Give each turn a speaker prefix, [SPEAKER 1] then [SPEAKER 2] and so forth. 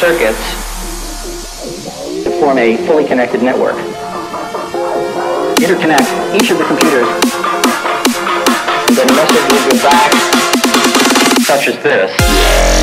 [SPEAKER 1] circuits to form a fully connected network. Interconnect each of the computers, and then the message will go back, such as this.